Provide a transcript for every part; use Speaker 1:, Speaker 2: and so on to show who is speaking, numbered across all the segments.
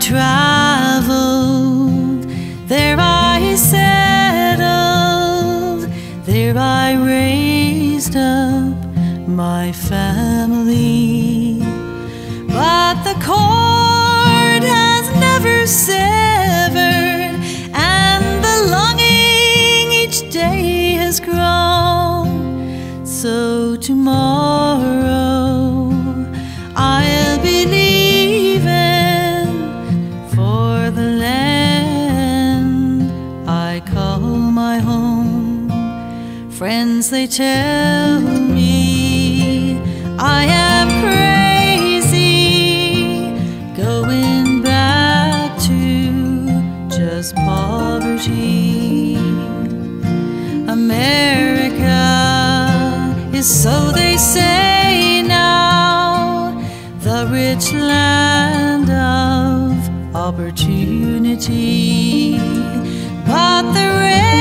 Speaker 1: traveled, there I settled, there I raised up my family. tell me I am crazy going back to just poverty. America is so they say now the rich land of opportunity, but the rich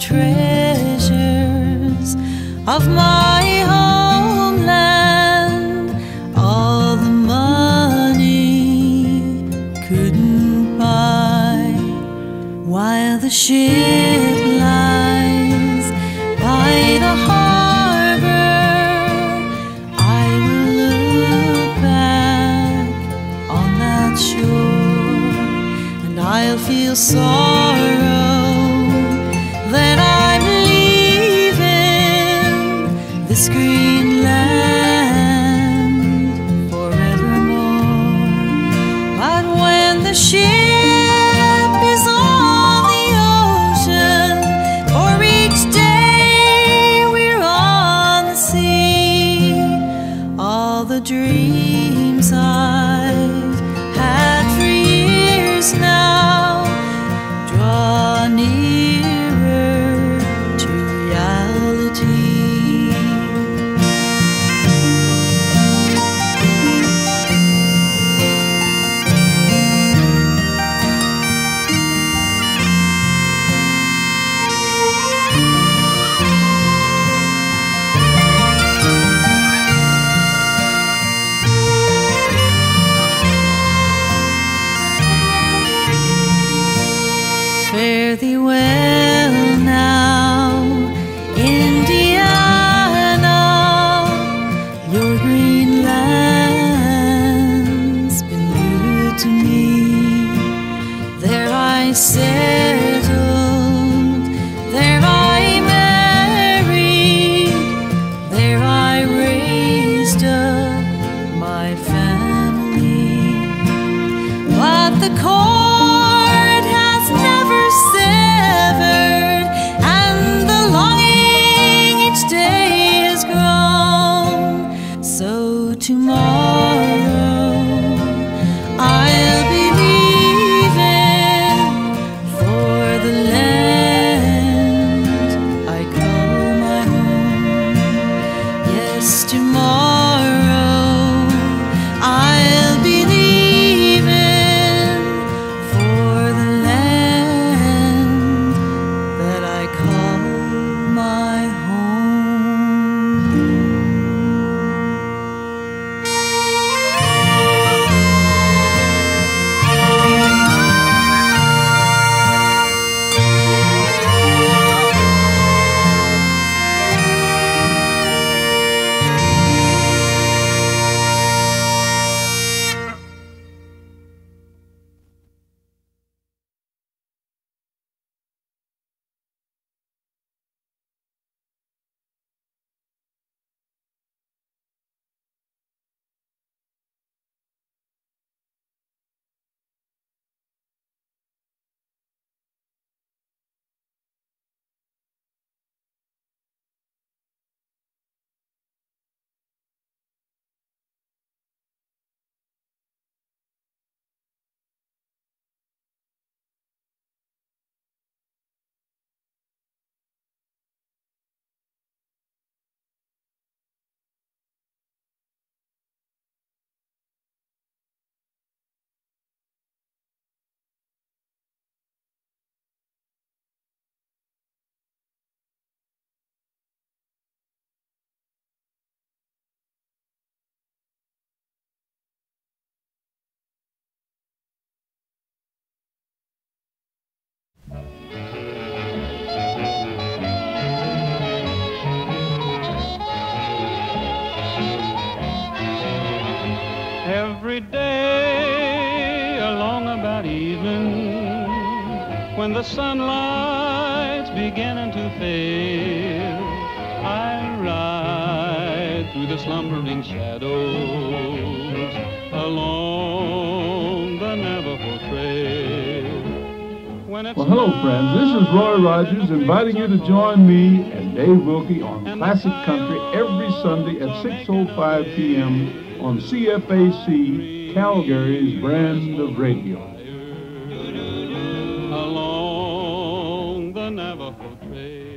Speaker 1: treasures of my homeland. All the money couldn't buy while the ship lies by the harbor. I will look back on that shore and I'll feel sorry. When the
Speaker 2: sunlight's beginning to fail. I ride through the slumbering shadows along the Navajo Trail.
Speaker 3: Well, hello, friends. This is Roy Rogers inviting you to join me and Dave Wilkie on Classic Country every Sunday at 6.05 p.m. on CFAC, Calgary's brand of radio.
Speaker 2: Navajo Trail.